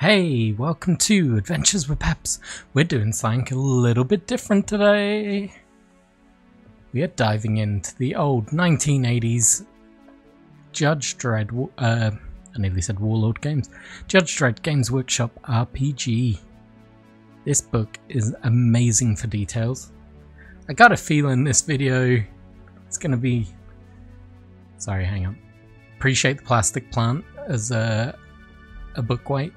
Hey, welcome to Adventures with Peps. We're doing something a little bit different today. We are diving into the old 1980s Judge Dredd, uh, I nearly said Warlord Games, Judge Dredd Games Workshop RPG. This book is amazing for details. I got a feeling this video is going to be... Sorry, hang on. Appreciate the plastic plant as a, a book weight.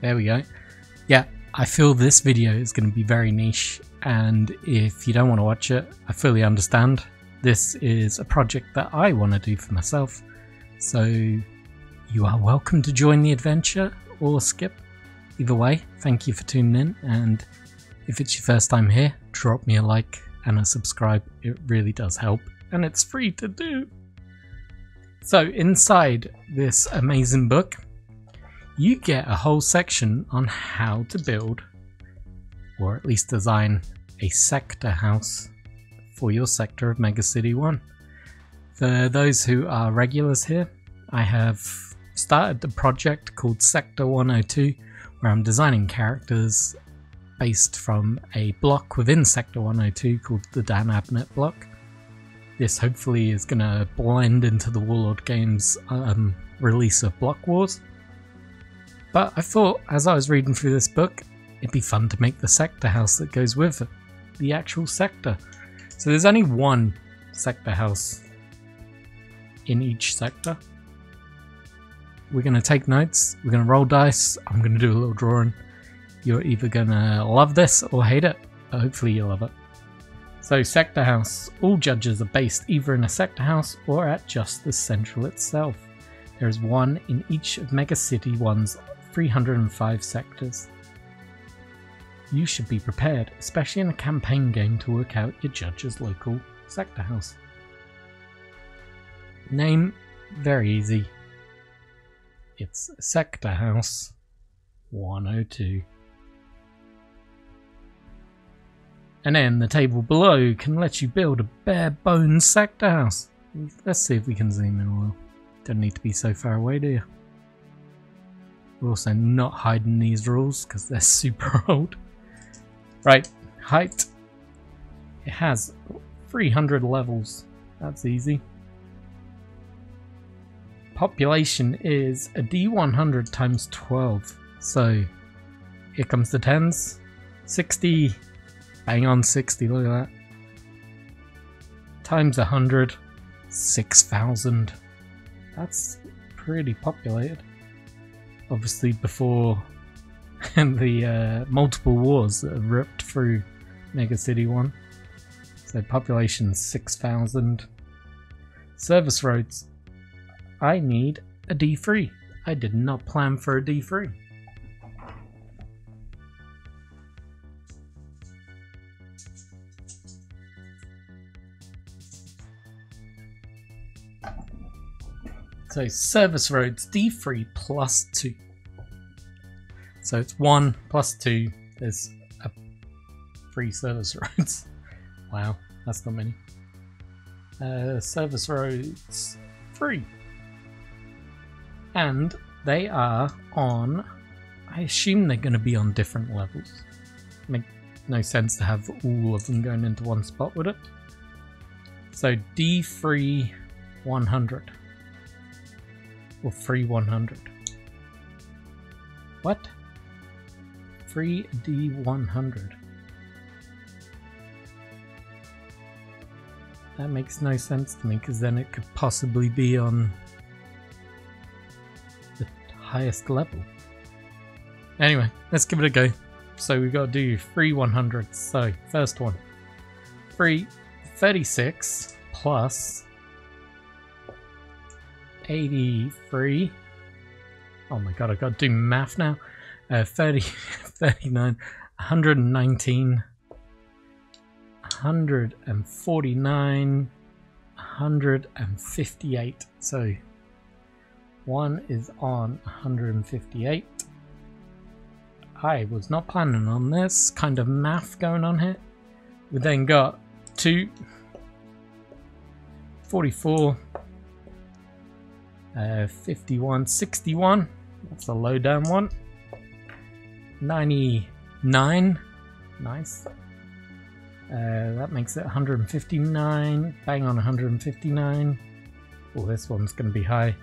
There we go. Yeah, I feel this video is going to be very niche, and if you don't want to watch it, I fully understand. This is a project that I want to do for myself, so you are welcome to join the adventure or skip. Either way, thank you for tuning in, and if it's your first time here, drop me a like and a subscribe. It really does help, and it's free to do. So, inside this amazing book, you get a whole section on how to build, or at least design, a sector house for your sector of Mega City 1. For those who are regulars here, I have started the project called Sector 102, where I'm designing characters based from a block within Sector 102 called the Dan Abnett block. This hopefully is going to blend into the Warlord Games um, release of Block Wars but I thought, as I was reading through this book, it'd be fun to make the sector house that goes with it. The actual sector. So there's only one sector house in each sector. We're going to take notes, we're going to roll dice, I'm going to do a little drawing. You're either going to love this or hate it, but hopefully you love it. So sector house. All judges are based either in a sector house or at just the central itself. There is one in each of Mega City 1's 305 sectors. You should be prepared, especially in a campaign game, to work out your judge's local sector house. Name, very easy. It's Sector House 102. And then the table below can let you build a bare bones sector house. Let's see if we can zoom in a little. Don't need to be so far away, do you? We're also not hiding these rules because they're super old. Right, height. It has 300 levels. That's easy. Population is a D100 times 12. So here comes the tens. 60. Bang on 60, look at that. Times 100. 6,000. That's pretty populated obviously before the uh, multiple wars that have ripped through Mega City 1. So population 6,000. Service roads. I need a D3. I did not plan for a D3. So service roads D3 plus 2. So it's 1 plus 2. There's a free service roads. wow, that's not many. Uh, service roads 3. And they are on, I assume they're going to be on different levels. Make no sense to have all of them going into one spot, would it? So D3 100 or free 100. What? Free D100. That makes no sense to me because then it could possibly be on the highest level. Anyway, let's give it a go. So we've got to do free 100. So, first one. Free 36 plus 83. Oh my god, I've gotta do math now. Uh, 30, 39, 119, 149, 158. So one is on 158. I was not planning on this kind of math going on here. We then got two, 44, uh, 51, 61, That's a low down one. 99. Nice. Uh, that makes it 159. Bang on 159. Oh, this one's going to be high.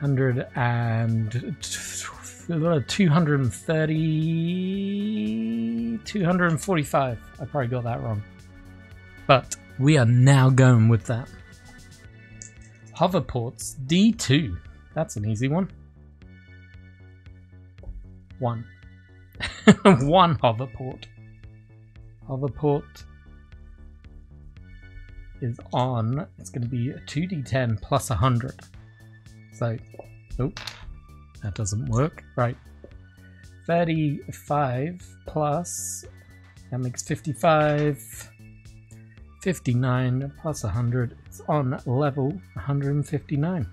100 and 230 245 i probably got that wrong but we are now going with that hoverports d2 that's an easy one one one hoverport hoverport is on it's going to be a 2d10 plus 100 so nope that doesn't work. Right. 35 plus, that makes 55. 59 plus 100, it's on level 159.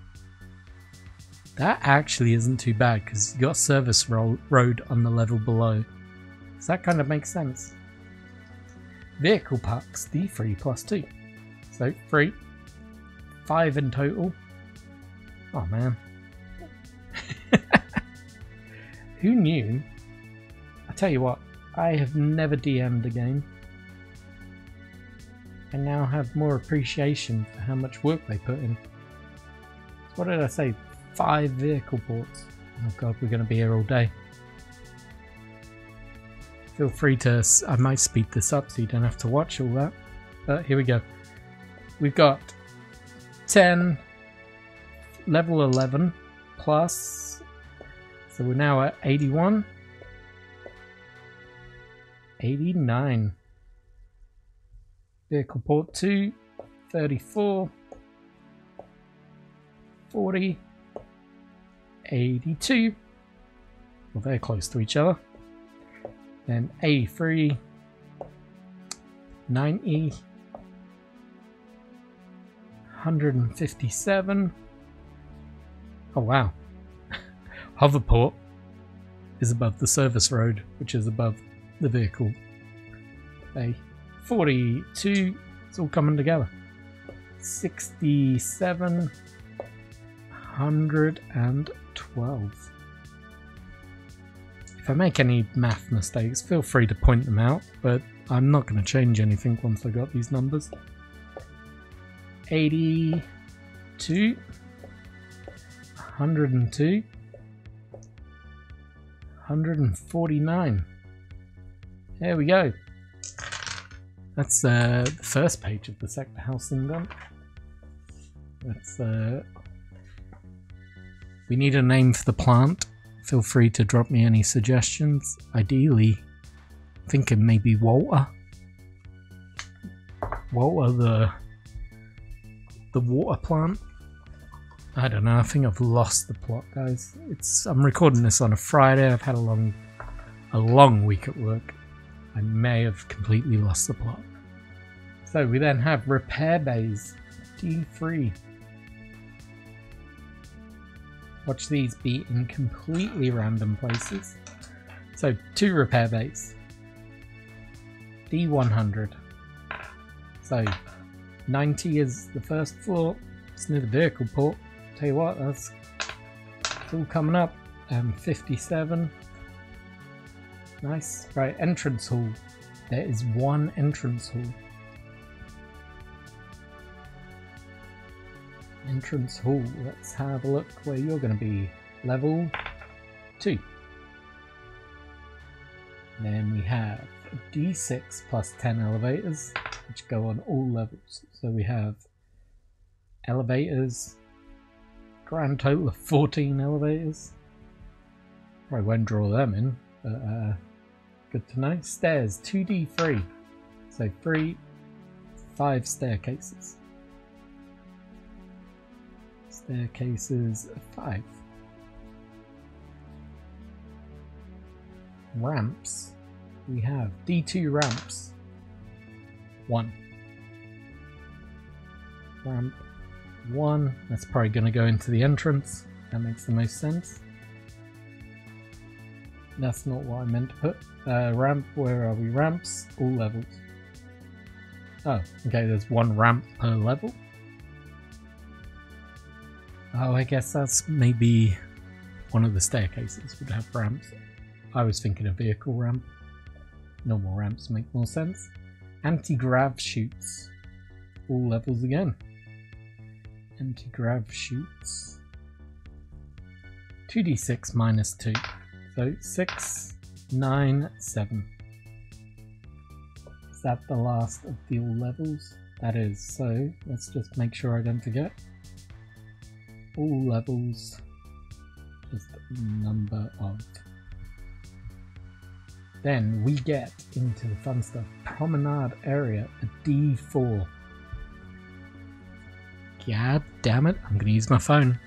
That actually isn't too bad because you got service ro road on the level below. So that kind of makes sense. Vehicle parks, D3 plus 2. So 3. 5 in total. Oh man. Who knew? I tell you what, I have never DM'd a game. I now have more appreciation for how much work they put in. What did I say? Five vehicle ports. Oh god, we're going to be here all day. Feel free to... I might speed this up so you don't have to watch all that. But here we go. We've got 10, level 11, plus so we're now at 81. 89. Vehicle port 2, 34, 40, 82. Well, they're close to each other. Then 83, 90, 157. Oh, wow. Hoverport is above the service road, which is above the vehicle bay. 42, it's all coming together. 67, 112. If I make any math mistakes, feel free to point them out, but I'm not going to change anything once I got these numbers. 82, 102, 149. There we go. That's uh, the first page of the sector housing done. That's uh, we need a name for the plant. Feel free to drop me any suggestions. Ideally, thinking maybe Walter. Walter the the water plant. I don't know. I think I've lost the plot, guys. It's I'm recording this on a Friday. I've had a long, a long week at work. I may have completely lost the plot. So we then have repair bays, D3. Watch these be in completely random places. So two repair bays, D100. So 90 is the first floor. It's near the vehicle port. Tell you what, that's all coming up. Um, 57. Nice. Right, entrance hall. There is one entrance hall. Entrance hall. Let's have a look where you're going to be. Level 2. Then we have D6 plus 10 elevators, which go on all levels. So we have elevators, grand total of 14 elevators. Probably won't draw them in, but uh, good to. Stairs, 2D3. So three, five staircases. Staircases, five. Ramps, we have D2 ramps. One. Ramp one. That's probably going to go into the entrance. That makes the most sense. That's not what I meant to put. Uh, ramp, where are we? Ramps, all levels. Oh, okay, there's one ramp per level. Oh, I guess that's maybe one of the staircases would have ramps. I was thinking a vehicle ramp. Normal ramps make more sense. Anti-grav chutes. All levels again. Anti-grav chutes. 2d6 minus 2. So 6, 9, 7. Is that the last of the levels? That is. So let's just make sure I don't forget. All levels. Just number of. Then we get into the fun stuff. Promenade area, a D4. God damn it, I'm gonna use my phone.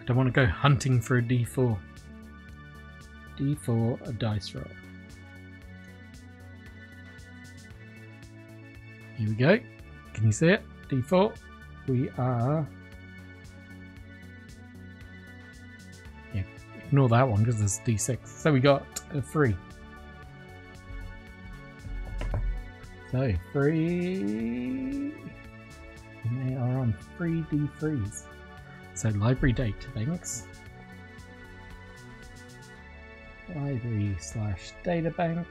I don't want to go hunting for a d4. D4, a dice roll. Here we go. Can you see it? d4. We are... Yeah, ignore that one because it's d6. So we got a 3. So, 3... And they are on 3d3s. So library data banks. Library slash databank.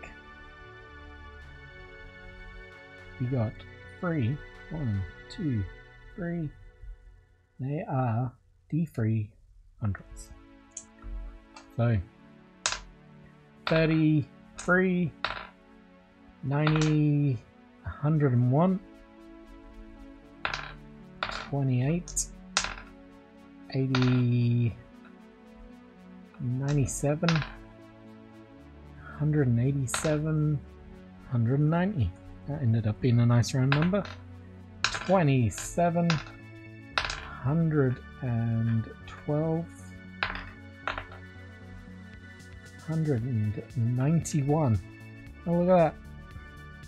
We got three, one, two, three. They are D3 hundreds. So 33, 90, 101, 28, 80, 97, 187, 190. That ended up being a nice round number. 27, 112, 191. Oh, look at that.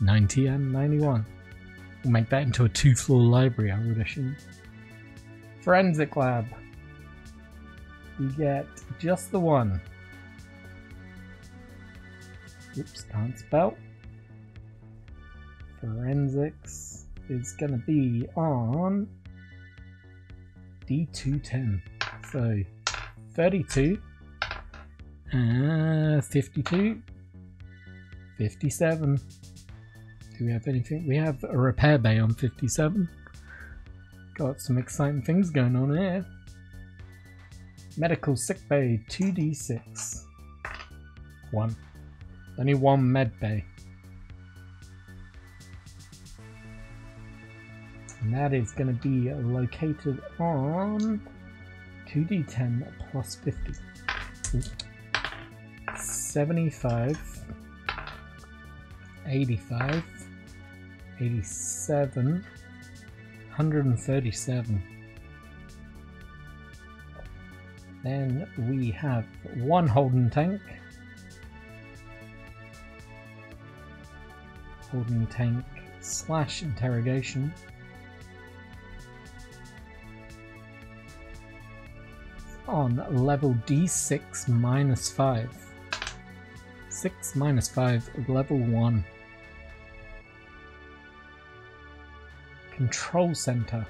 90 and 91. We'll make that into a two floor library, I would assume. Forensic Lab. You get just the one. Oops, can't spell. Forensics is going to be on D210. So 32, uh, 52, 57. Do we have anything? We have a repair bay on 57. Got some exciting things going on here. Medical sick bay 2d6. One. Only one med bay. And that is going to be located on 2d10 plus 50. 75, 85, 87, 137. Then we have one Holden tank. Holden tank slash interrogation. On level D6 minus 5. 6 minus 5, level 1. Control Center.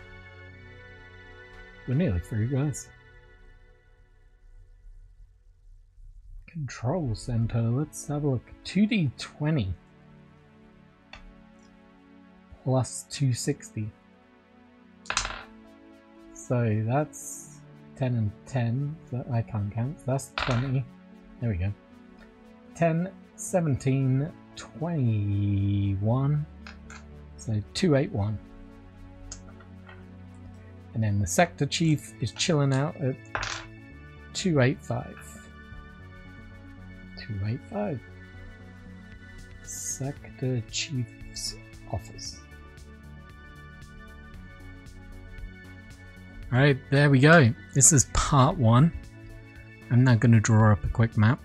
We're nearly through, guys. Control Center, let's have a look. 2d20 plus 260. So that's 10 and 10, so I can't count. So that's 20. There we go. 10, 17, 21. So 281. And then the sector chief is chilling out at 285. 285. Sector chief's office. Alright, there we go. This is part one. I'm now going to draw up a quick map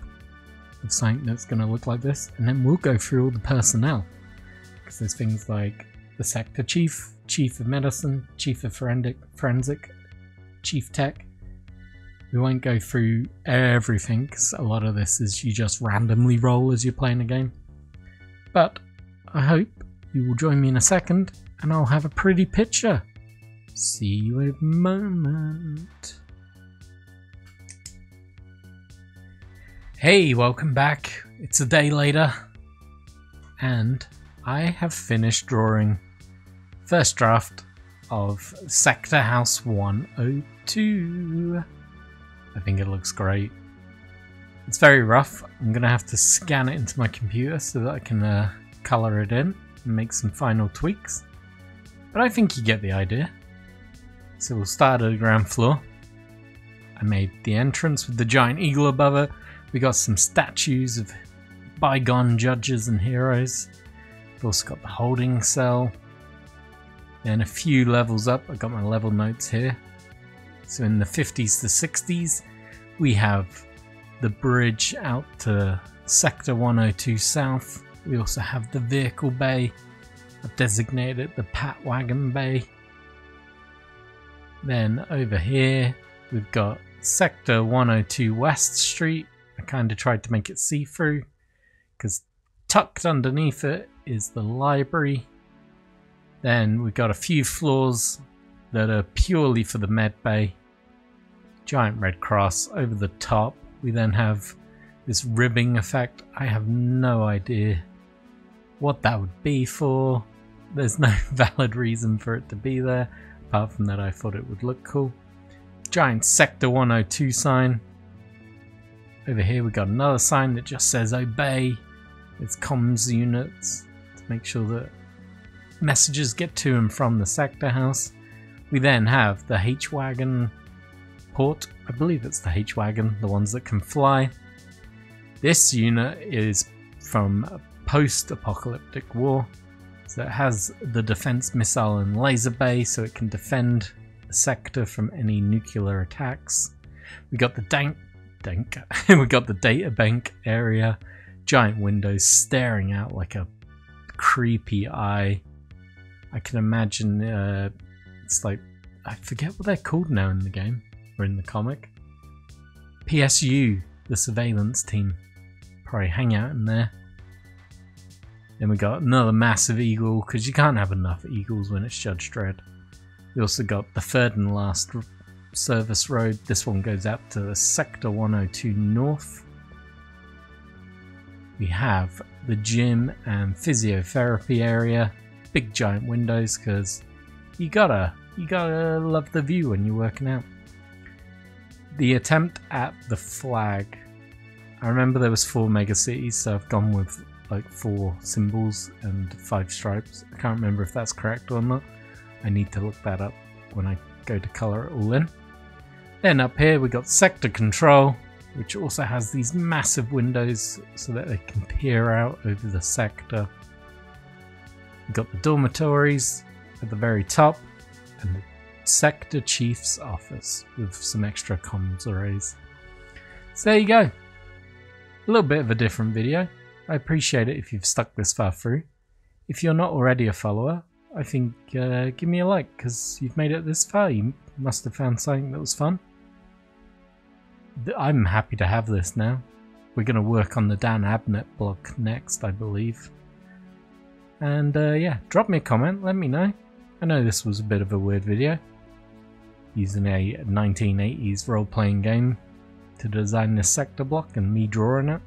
of something that's going to look like this, and then we'll go through all the personnel. Because there's things like the sector chief, chief of medicine, chief of forensic, forensic chief tech. We won't go through everything because a lot of this is you just randomly roll as you're playing a game. But I hope you will join me in a second and I'll have a pretty picture. See you in a moment. Hey, welcome back. It's a day later, and I have finished drawing first draft of Sector House 102. I think it looks great. It's very rough. I'm gonna have to scan it into my computer so that I can uh, color it in and make some final tweaks. But I think you get the idea. So we'll start at the ground floor. I made the entrance with the giant eagle above it. We got some statues of bygone judges and heroes. We've also got the holding cell. Then a few levels up, I got my level notes here. So in the 50s to 60s, we have the bridge out to Sector 102 South. We also have the vehicle bay. I've designated it the Pat Wagon Bay. Then over here, we've got Sector 102 West Street. I kind of tried to make it see-through because tucked underneath it is the library. Then we've got a few floors that are purely for the med bay. Giant red cross over the top. We then have this ribbing effect. I have no idea what that would be for. There's no valid reason for it to be there, apart from that I thought it would look cool. Giant Sector 102 sign. Over here we got another sign that just says obey. It's comms units to make sure that messages get to and from the sector house. We then have the H-Wagon port. I believe it's the H-Wagon, the ones that can fly. This unit is from post-apocalyptic war. So it has the defense missile and laser bay so it can defend the sector from any nuclear attacks. We got the dank dank we got the data bank area, giant windows staring out like a creepy eye. I can imagine uh, it's like I forget what they're called now in the game or in the comic. PSU, the surveillance team, probably hang out in there. Then we got another massive eagle because you can't have enough eagles when it's Judge Dredd. We also got the third and last service road. This one goes out to the Sector 102 North. We have the gym and physiotherapy area. Big giant windows because you gotta you gotta love the view when you're working out. The attempt at the flag. I remember there was four mega cities, so I've gone with like four symbols and five stripes. I can't remember if that's correct or not. I need to look that up when I go to color it all in. Then up here we got sector control, which also has these massive windows so that they can peer out over the sector. We've got the dormitories at the very top and the sector chief's office with some extra comms arrays. So there you go. A little bit of a different video. I appreciate it if you've stuck this far through. If you're not already a follower, I think uh, give me a like because you've made it this far. You must have found something that was fun. I'm happy to have this now. We're going to work on the Dan Abnett block next, I believe. And uh, yeah, drop me a comment, let me know. I know this was a bit of a weird video. Using a 1980s role-playing game to design this sector block and me drawing it.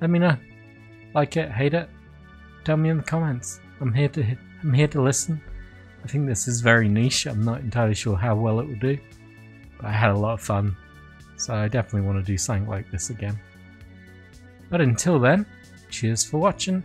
Let me know. Like it, hate it. Tell me in the comments. I'm here to I'm here to listen. I think this is very niche. I'm not entirely sure how well it will do. But I had a lot of fun. So I definitely want to do something like this again. But until then, cheers for watching.